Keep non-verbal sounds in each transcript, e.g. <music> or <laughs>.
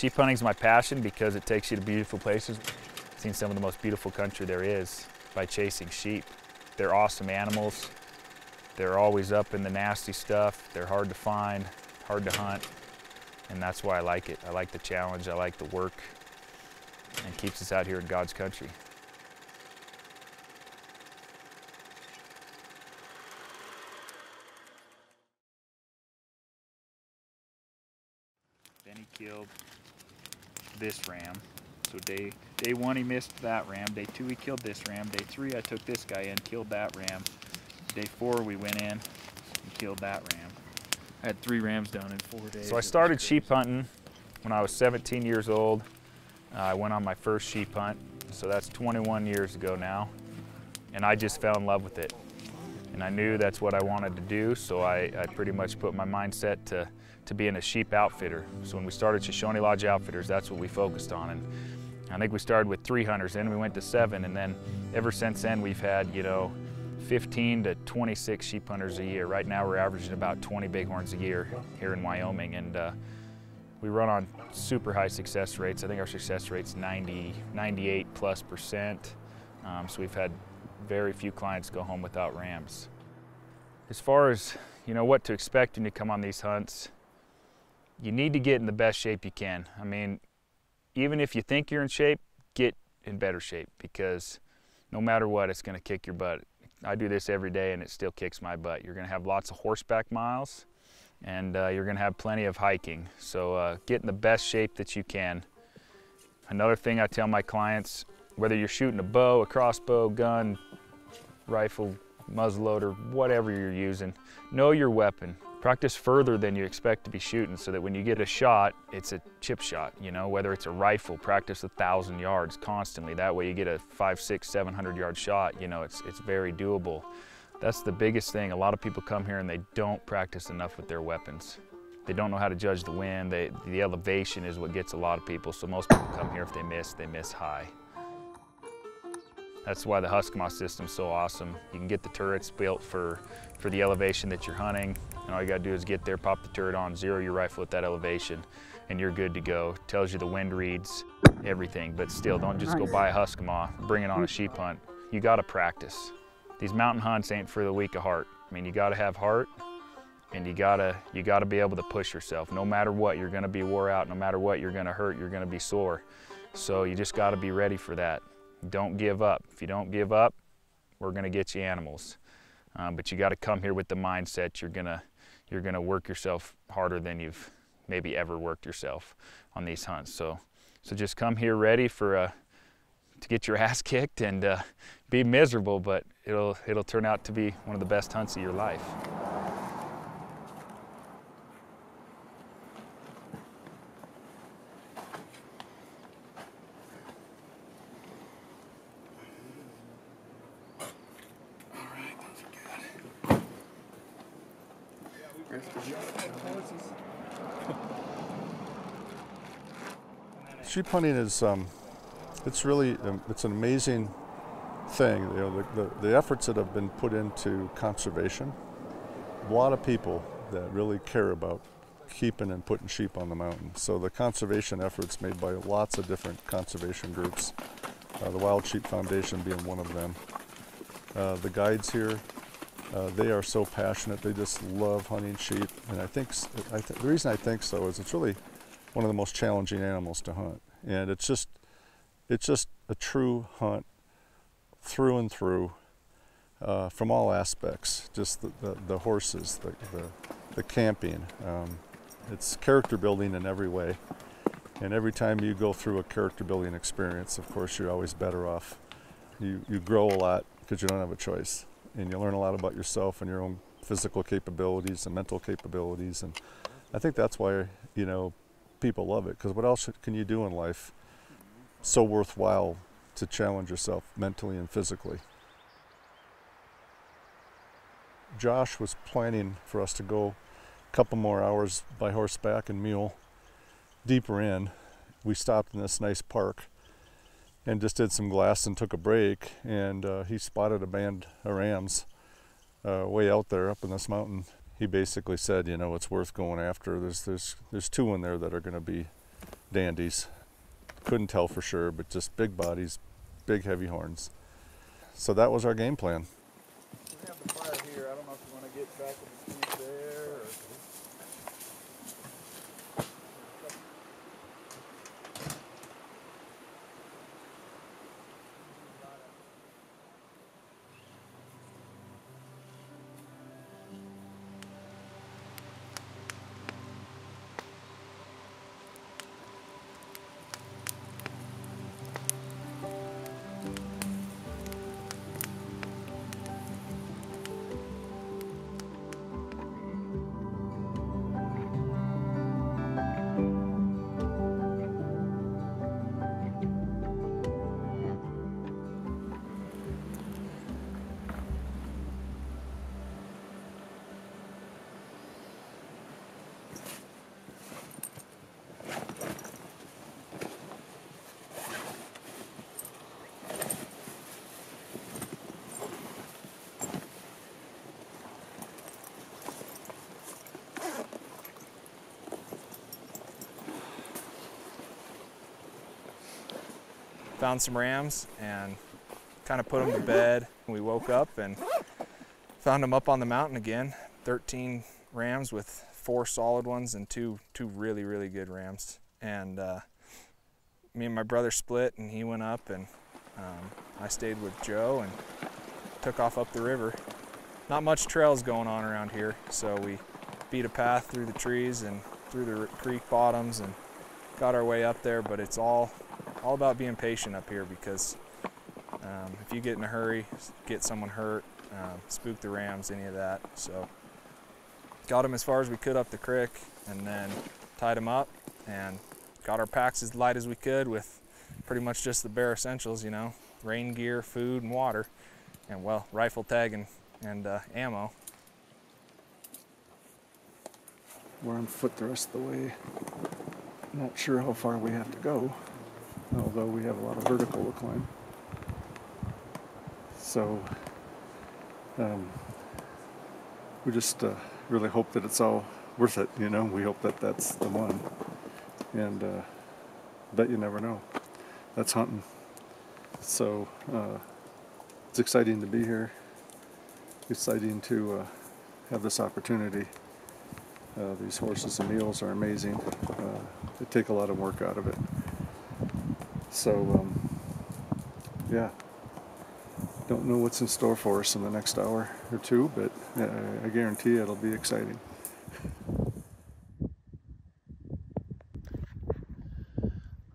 Sheep hunting is my passion because it takes you to beautiful places. I've seen some of the most beautiful country there is by chasing sheep. They're awesome animals. They're always up in the nasty stuff. They're hard to find, hard to hunt, and that's why I like it. I like the challenge, I like the work, and keeps us out here in God's country. He killed this ram. So day day one he missed that ram. Day two he killed this ram. Day three I took this guy in, killed that ram. Day four we went in and killed that ram. I had three rams down in four days. So I started sheep hunting when I was 17 years old. Uh, I went on my first sheep hunt. So that's 21 years ago now. And I just fell in love with it. And I knew that's what I wanted to do, so I, I pretty much put my mindset to, to being a sheep outfitter. So when we started Shoshone Lodge Outfitters, that's what we focused on. And I think we started with three hunters, then we went to seven, and then ever since then we've had, you know, 15 to 26 sheep hunters a year. Right now we're averaging about 20 bighorns a year here in Wyoming, and uh, we run on super high success rates. I think our success rate's 90, 98 plus percent. Um, so we've had very few clients go home without rams. As far as you know what to expect when you come on these hunts, you need to get in the best shape you can. I mean, even if you think you're in shape, get in better shape because no matter what, it's going to kick your butt. I do this every day and it still kicks my butt. You're going to have lots of horseback miles and uh, you're going to have plenty of hiking. So uh, get in the best shape that you can. Another thing I tell my clients, whether you're shooting a bow, a crossbow, gun, rifle, muzzleloader, whatever you're using, know your weapon. Practice further than you expect to be shooting so that when you get a shot, it's a chip shot, you know, whether it's a rifle, practice a thousand yards constantly. That way you get a five, six, 700 yard shot, you know, it's, it's very doable. That's the biggest thing. A lot of people come here and they don't practice enough with their weapons. They don't know how to judge the wind. They, the elevation is what gets a lot of people. So most people come here, if they miss, they miss high. That's why the Huskemaw system's so awesome. You can get the turrets built for, for the elevation that you're hunting. And all you gotta do is get there, pop the turret on, zero your rifle at that elevation, and you're good to go. Tells you the wind reads, everything. But still, don't just go buy a Huskemaw, bring it on a sheep hunt. You gotta practice. These mountain hunts ain't for the weak of heart. I mean, you gotta have heart, and you gotta you gotta be able to push yourself. No matter what, you're gonna be wore out. No matter what, you're gonna hurt. You're gonna be sore. So you just gotta be ready for that. Don't give up. If you don't give up, we're gonna get you animals. Um, but you got to come here with the mindset you're gonna you're gonna work yourself harder than you've maybe ever worked yourself on these hunts. So so just come here ready for uh, to get your <laughs> ass kicked and uh, be miserable, but it'll it'll turn out to be one of the best hunts of your life. Sheep hunting is, um, it's really, um, it's an amazing thing. You know, the, the, the efforts that have been put into conservation, a lot of people that really care about keeping and putting sheep on the mountain. So the conservation efforts made by lots of different conservation groups, uh, the Wild Sheep Foundation being one of them. Uh, the guides here, uh, they are so passionate. They just love hunting sheep, and I think I th the reason I think so is it's really one of the most challenging animals to hunt, and it's just it's just a true hunt through and through uh, from all aspects. Just the, the, the horses, the, the, the camping. Um, it's character building in every way. And every time you go through a character building experience, of course, you're always better off. You, you grow a lot because you don't have a choice. And you learn a lot about yourself and your own physical capabilities and mental capabilities. And I think that's why, you know, people love it. Because what else can you do in life so worthwhile to challenge yourself mentally and physically? Josh was planning for us to go a couple more hours by horseback and mule deeper in. We stopped in this nice park and just did some glass and took a break. And uh, he spotted a band of rams uh, way out there up in this mountain. He basically said, you know, it's worth going after. There's there's there's two in there that are going to be dandies. Couldn't tell for sure, but just big bodies, big heavy horns. So that was our game plan. We have the fire here. I don't know if you want to get back in the found some rams and kind of put them to bed. We woke up and found them up on the mountain again. 13 rams with four solid ones and two two really really good rams. And uh, me and my brother split, and he went up, and um, I stayed with Joe and took off up the river. Not much trails going on around here, so we beat a path through the trees and through the creek bottoms and got our way up there. But it's all all about being patient up here because um, if you get in a hurry, get someone hurt, um, spook the rams, any of that. So got them as far as we could up the creek and then tied them up and got our packs as light as we could with pretty much just the bare essentials, you know, rain gear, food, and water, and well, rifle tag and, and uh, ammo. We're on foot the rest of the way. Not sure how far we have to go although we have a lot of vertical to climb. So um, we just uh, really hope that it's all worth it, you know. We hope that that's the one. And uh, bet you never know. That's hunting. So uh, it's exciting to be here. Exciting to uh, have this opportunity. Uh, these horses and mules are amazing. Uh, they take a lot of work out of it. So, um, yeah, don't know what's in store for us in the next hour or two, but uh, I guarantee it'll be exciting.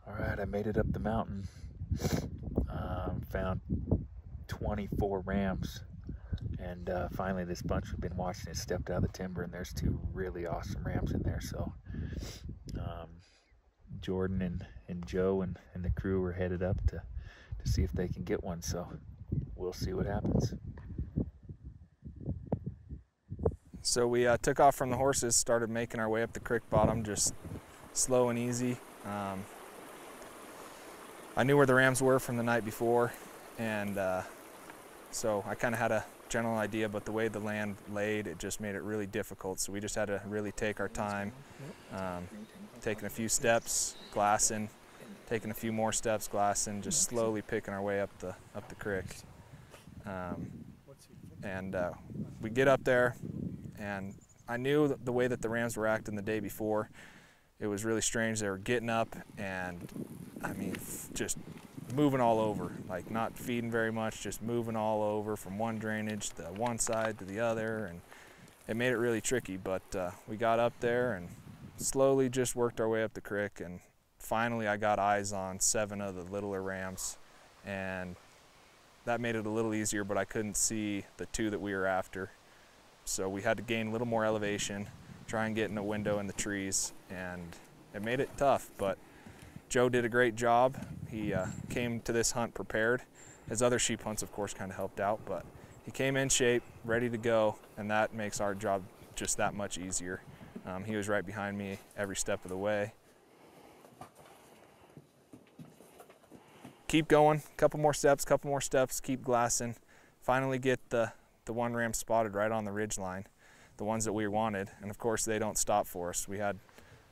All right, I made it up the mountain. Um, found 24 rams. And uh, finally, this bunch we've been watching has stepped out of the timber, and there's two really awesome rams in there. So, um, Jordan and, and Joe and, and the crew were headed up to, to see if they can get one. So we'll see what happens. So we uh, took off from the horses, started making our way up the creek bottom, just slow and easy. Um, I knew where the rams were from the night before, and uh, so I kind of had a general idea, but the way the land laid, it just made it really difficult. So we just had to really take our time. Um, taking a few steps, glassing, taking a few more steps, glassing, just slowly picking our way up the up the creek. Um, and uh, we get up there, and I knew the way that the Rams were acting the day before. It was really strange. They were getting up and, I mean, just moving all over, like not feeding very much, just moving all over from one drainage to one side to the other, and it made it really tricky. But uh, we got up there and slowly just worked our way up the creek and finally I got eyes on seven of the littler rams and that made it a little easier but I couldn't see the two that we were after. So we had to gain a little more elevation try and get in a window in the trees and it made it tough but Joe did a great job. He uh, came to this hunt prepared. His other sheep hunts of course kind of helped out but he came in shape ready to go and that makes our job just that much easier. Um, he was right behind me every step of the way. Keep going, couple more steps, couple more steps, keep glassing. Finally get the, the one ram spotted right on the ridge line, the ones that we wanted. And of course they don't stop for us. We had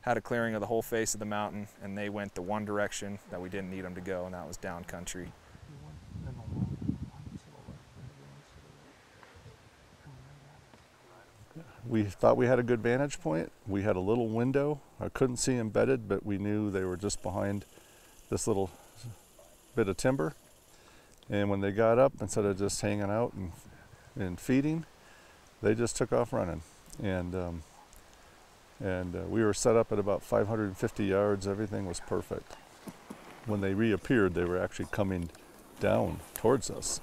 had a clearing of the whole face of the mountain, and they went the one direction that we didn't need them to go, and that was down country. We thought we had a good vantage point. We had a little window. I couldn't see embedded, but we knew they were just behind this little bit of timber. And when they got up, instead of just hanging out and, and feeding, they just took off running. And um, and uh, we were set up at about 550 yards. Everything was perfect. When they reappeared, they were actually coming down towards us.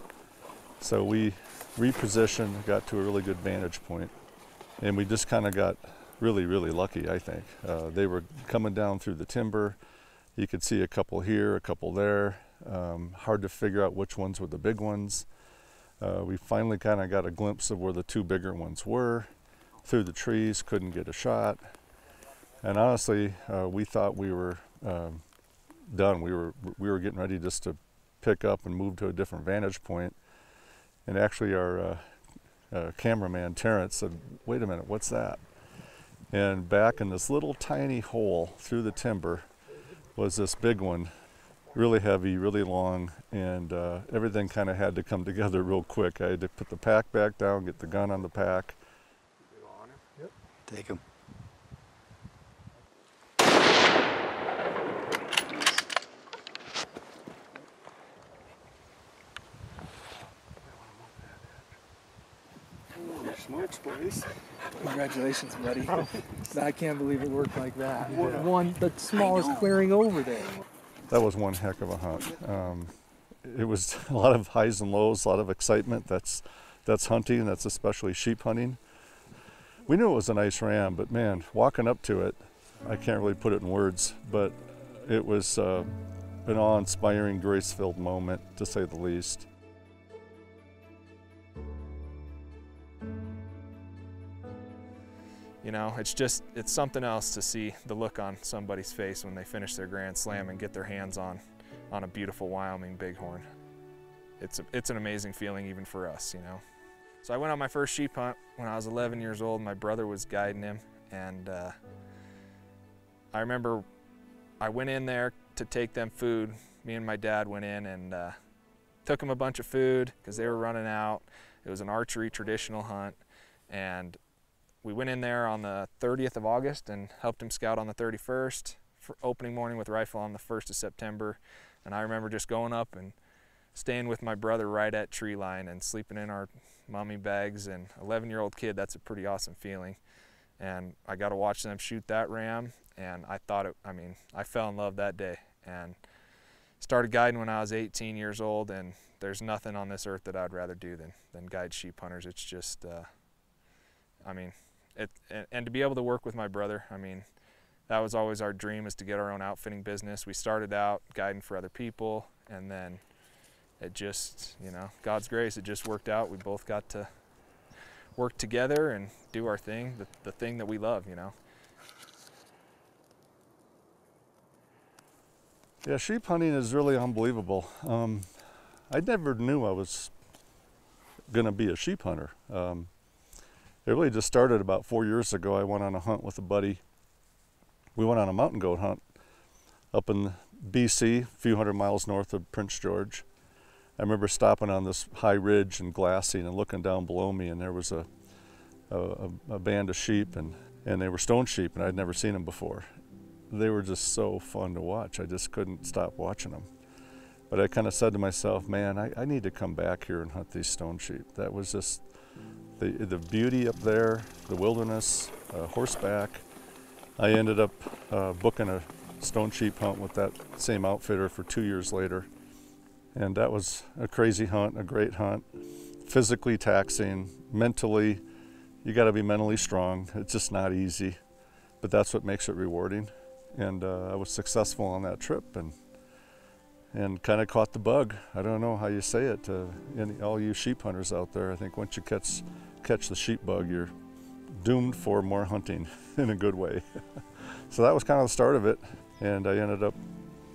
So we repositioned, got to a really good vantage point, and we just kind of got really, really lucky. I think uh, they were coming down through the timber. You could see a couple here, a couple there. Um, hard to figure out which ones were the big ones. Uh, we finally kind of got a glimpse of where the two bigger ones were through the trees, couldn't get a shot. And honestly, uh, we thought we were um, done. We were we were getting ready just to pick up and move to a different vantage point. And actually, our uh, uh, cameraman Terrence said, "Wait a minute, what's that?" And back in this little tiny hole through the timber was this big one, really heavy, really long, and uh, everything kind of had to come <laughs> together real quick. I had to put the pack back down, get the gun on the pack, Take him. Smokes, boys. Congratulations, buddy. I can't believe it worked like that. One, the smallest clearing over there. That was one heck of a hunt. Um, it was <laughs> a lot of highs and lows, a lot of excitement. That's that's hunting. That's especially sheep hunting. We knew it was a nice ram, but man, walking up to it, I can't really put it in words. But it was uh, an awe-inspiring, grace-filled moment, to say the least. You know, it's just it's something else to see the look on somebody's face when they finish their grand slam and get their hands on on a beautiful Wyoming bighorn. It's a, it's an amazing feeling even for us, you know. So I went on my first sheep hunt when I was 11 years old. My brother was guiding him, and uh, I remember I went in there to take them food. Me and my dad went in and uh, took them a bunch of food because they were running out. It was an archery traditional hunt, and we went in there on the 30th of August and helped him scout on the 31st for opening morning with rifle on the 1st of September. And I remember just going up and staying with my brother right at tree line and sleeping in our mommy bags. And 11 year old kid that's a pretty awesome feeling. And i got to watch them shoot that ram. And i thought it i mean i fell in love that day and started guiding when i was 18 years old. And there's nothing on this earth that i'd rather do than than guide sheep hunters. It's just uh, i mean it and, to be able to work with my brother i mean that was always our dream is to get our own outfitting business we started out guiding for other people and then it just, you know, God's grace, it just worked out. We both got to work together and do our thing, the, the thing that we love, you know. Yeah, sheep hunting is really unbelievable. Um, I never knew I was going to be a sheep hunter. Um, it really just started about four years ago. I went on a hunt with a buddy. We went on a mountain goat hunt up in BC, a few hundred miles north of Prince George. I remember stopping on this high ridge and glassing and looking down below me, and there was a, a, a band of sheep, and, and they were stone sheep, and I'd never seen them before. They were just so fun to watch. I just couldn't stop watching them. But I kind of said to myself, man, I, I need to come back here and hunt these stone sheep. That was just the, the beauty up there, the wilderness, uh, horseback. I ended up uh, booking a stone sheep hunt with that same outfitter for two years later. And that was a crazy hunt, a great hunt, physically taxing, mentally, you got to be mentally strong. It's just not easy, but that's what makes it rewarding. And uh, I was successful on that trip and and kind of caught the bug. I don't know how you say it to any, all you sheep hunters out there. I think once you catch catch the sheep bug, you're doomed for more hunting <laughs> in a good way. <laughs> so that was kind of the start of it, and I ended up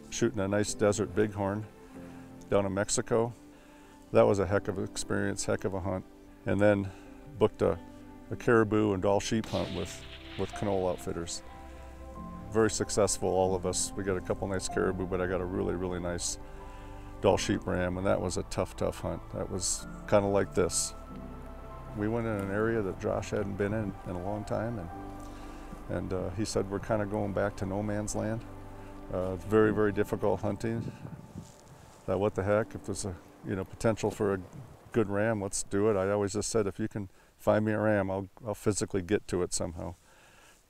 shooting a nice desert bighorn down in Mexico. That was a heck of an experience, heck of a hunt. And then booked a, a caribou and Dall sheep hunt with, with Knoll Outfitters. Very successful, all of us. We got a couple nice caribou, but I got a really, really nice Dall sheep ram, and that was a tough, tough hunt. That was kind of like this. We went in an area that Josh hadn't been in in a long time, and and uh, he said we're kind of going back to no man's land. Uh, very, very difficult hunting. That what the heck? If there's a you know potential for a good ram, let's do it. I always just said if you can find me a ram, I'll I'll physically get to it somehow,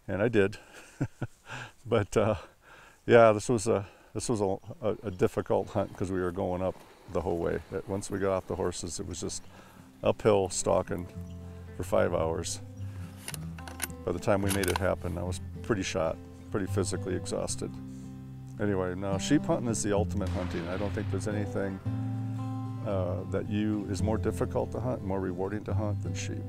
and I did. <laughs> <laughs> but uh, yeah, this was a this was a, a, a difficult hunt because we were going up the whole way. That Once we got off the horses, it was just uphill stalking for five hours. By the time we made it happen, I was pretty shot, pretty physically exhausted. Anyway, now sheep hunting is the ultimate hunting. I don't think there's anything uh, that you is more difficult to hunt, more rewarding to hunt than sheep.